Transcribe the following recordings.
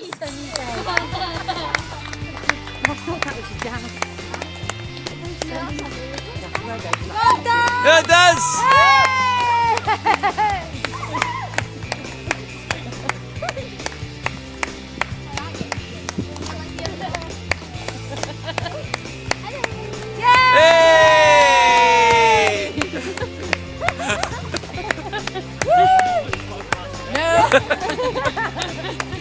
Yeah, it does! Hey! Hey!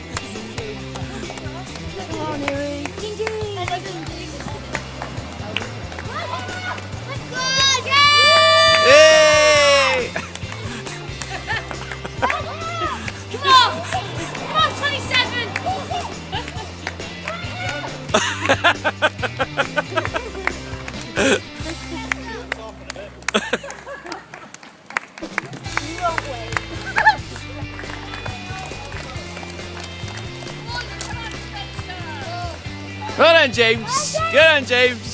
Well on, James. Good on, James.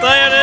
ったよね。